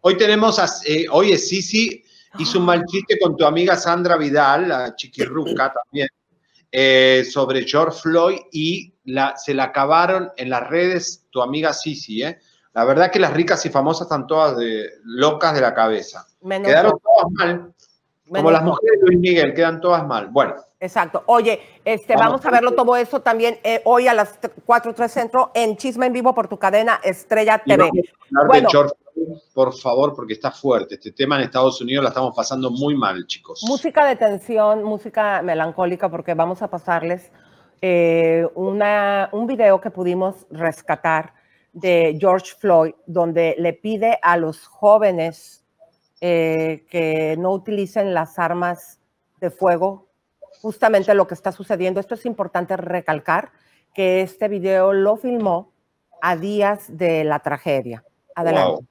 Hoy tenemos, eh, hoy es Sisi, hizo un mal chiste con tu amiga Sandra Vidal, la chiquirruca también, eh, sobre George Floyd y la, se la acabaron en las redes tu amiga Sisi, ¿eh? La verdad que las ricas y famosas están todas de, locas de la cabeza. Quedaron todas mal. como las mujeres de Luis Miguel, quedan todas mal. Bueno. Exacto. Oye, este, vamos, a verlo todo eso también eh, hoy a las 4, 3 centro en Chisme en Vivo por tu cadena Estrella TV. Bueno, George, por favor, porque está fuerte. Este tema en Estados Unidos la estamos pasando muy mal, chicos. Música de tensión, música melancólica, porque vamos a pasarles eh, una, un video que pudimos rescatar de George Floyd, donde le pide a los jóvenes eh, que no utilicen las armas de fuego, justamente lo que está sucediendo. Esto es importante recalcar que este video lo filmó a días de la tragedia. Adelante. Wow.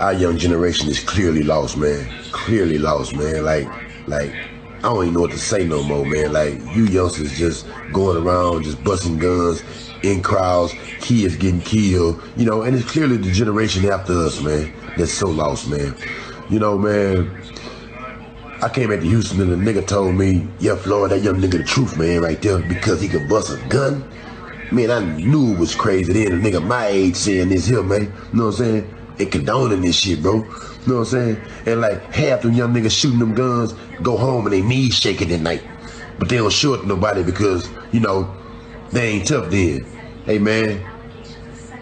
Our young generation is clearly lost, man. Clearly lost, man. Like, like, I don't even know what to say no more, man. Like, you youngsters just going around, just busting guns, in crowds, kids getting killed, you know, and it's clearly the generation after us, man, that's so lost, man. You know, man, I came back to Houston and the nigga told me, yeah, Floyd, that young nigga the truth, man, right there, because he could bust a gun. Man, I knew it was crazy then, a nigga my age saying this here, man. You know what I'm saying? It condoning this shit, bro. You know what I'm saying? And like half them young niggas shooting them guns go home and they knees shaking at night. But they don't show it to nobody because, you know, they ain't tough then. Hey man,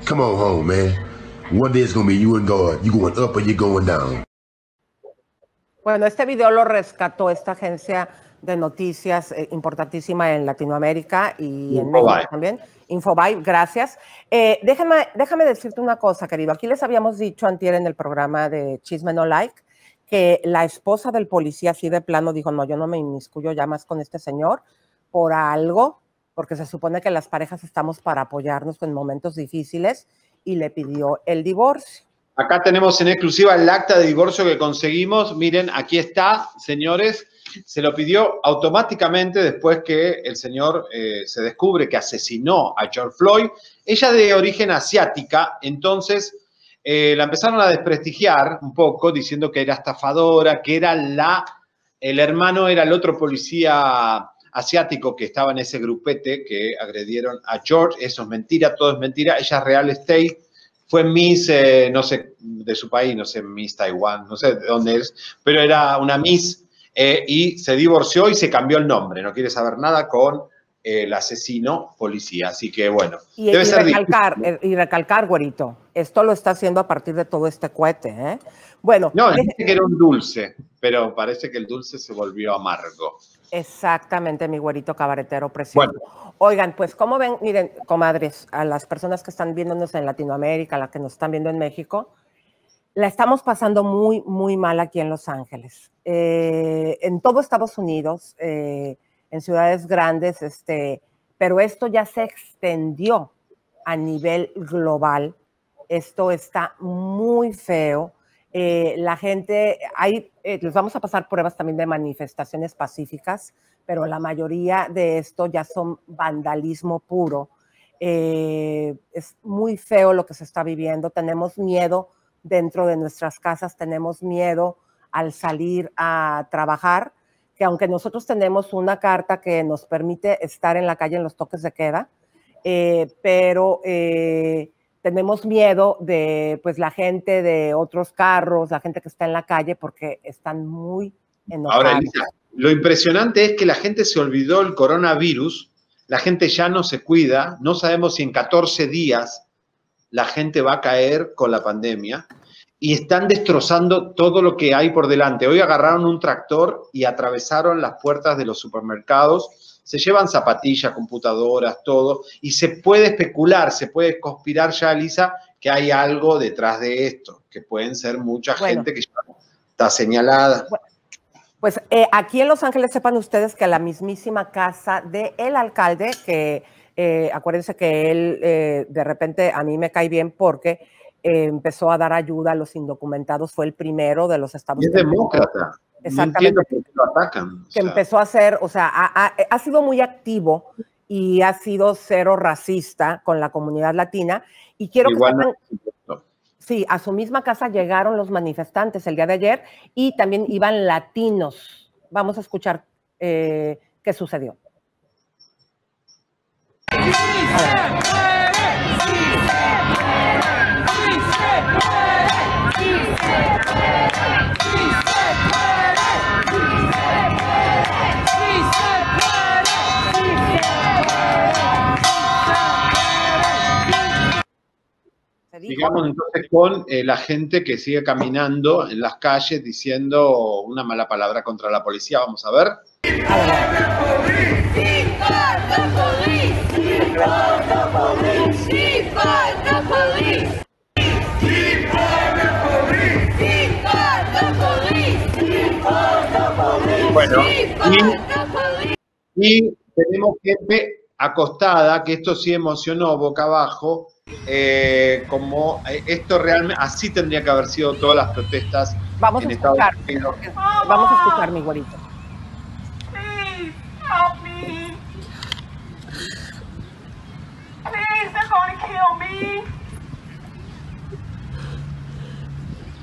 come on home, man. One day it's gonna be you and God. You going up or you going down. Bueno, este video lo rescató esta agencia de noticias eh, importantísima en Latinoamérica y en México también. Infobae, gracias. Eh, déjame, déjame decirte una cosa, querido. Aquí les habíamos dicho antier en el programa de Chisme No Like que la esposa del policía así de plano dijo, no, yo no me inmiscuyo ya más con este señor por algo porque se supone que las parejas estamos para apoyarnos en momentos difíciles y le pidió el divorcio. Acá tenemos en exclusiva el acta de divorcio que conseguimos. Miren, aquí está, señores. Se lo pidió automáticamente después que el señor eh, se descubre que asesinó a George Floyd. Ella de origen asiática, entonces eh, la empezaron a desprestigiar un poco, diciendo que era estafadora, que era la, el hermano era el otro policía asiático que estaba en ese grupete que agredieron a George. Eso es mentira, todo es mentira. Ella es real estate. Fue Miss, eh, no sé, de su país, no sé, Miss Taiwán, no sé de dónde es, pero era una Miss eh, y se divorció y se cambió el nombre. No quiere saber nada con el asesino policía. Así que bueno. Y, debe ser recalcar, y recalcar, güerito, esto lo está haciendo a partir de todo este cohete. ¿eh? Bueno. No, dice que era un dulce, pero parece que el dulce se volvió amargo. Exactamente, mi güerito cabaretero precioso. Oigan, pues como ven, miren, comadres, a las personas que están viéndonos en Latinoamérica, a las que nos están viendo en México, la estamos pasando muy, muy mal aquí en Los Ángeles. Eh, en todo Estados Unidos, eh, en ciudades grandes, este, pero esto ya se extendió a nivel global. Esto está muy feo. Eh, la gente, hay, eh, les vamos a pasar pruebas también de manifestaciones pacíficas, pero la mayoría de esto ya son vandalismo puro. Eh, es muy feo lo que se está viviendo. Tenemos miedo dentro de nuestras casas, tenemos miedo al salir a trabajar, que aunque nosotros tenemos una carta que nos permite estar en la calle en los toques de queda, pero tenemos miedo de pues la gente de otros carros, la gente que está en la calle porque están muy enojados. Ahora, Elisa, lo impresionante es que la gente se olvidó el coronavirus, la gente ya no se cuida, no sabemos si en 14 días la gente va a caer con la pandemia y están destrozando todo lo que hay por delante. Hoy agarraron un tractor y atravesaron las puertas de los supermercados se llevan zapatillas, computadoras, todo, y se puede especular, se puede conspirar ya, Lisa, que hay algo detrás de esto, que pueden ser mucha gente que ya está señalada. pues eh, aquí en Los Ángeles sepan ustedes que la mismísima casa del el alcalde, que eh, acuérdense que él eh, de repente a mí me cae bien porque empezó a dar ayuda a los indocumentados, fue el primero de los Estados Unidos. Es demócrata. Exactamente. Que empezó a ser, o sea, ha, sido muy activo y ha sido cero racista con la comunidad latina. Y quiero que Sí, a su misma casa llegaron los manifestantes el día de ayer y también iban latinos. Vamos a escuchar eh, qué sucedió. Digamos entonces con eh, la gente que sigue caminando en las calles diciendo una mala palabra contra la policía. Vamos a ver. Bueno, y, tenemos gente acostada, que esto sí emocionó boca abajo, eh, como eh, esto realmente, así tendría que haber sido todas las protestas Vamos a escuchar, Vamos a escuchar, mi güerito. Please help me. Please, they're going to kill me.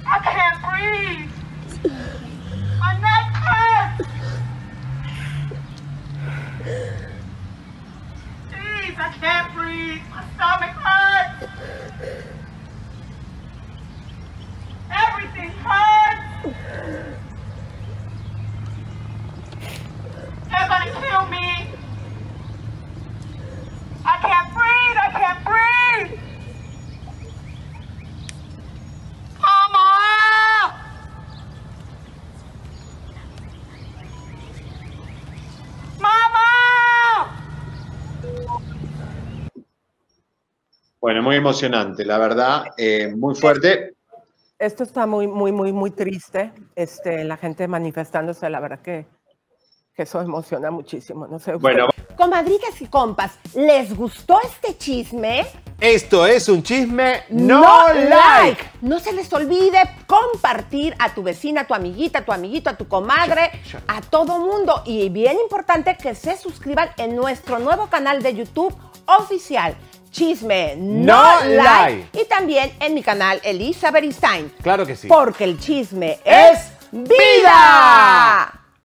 I can't breathe. My neck hurts. Please, I can't breathe. My stomach hurts. Everything hurts. Bueno, muy emocionante, la verdad, eh, muy fuerte. Esto está muy, muy, muy, muy triste. Este, la gente manifestándose, la verdad que, que eso emociona muchísimo. No sé. Bueno, Comadritas y compas, ¿les gustó este chisme? Esto es un chisme no, like. No se les olvide compartir a tu vecina, a tu amiguita, a tu amiguito, a tu comadre, a todo mundo. Y bien importante que se suscriban en nuestro nuevo canal de YouTube oficial. Chisme no, No like. like. Y también en mi canal Elizabeth Stein. Claro que sí. Porque el chisme es vida.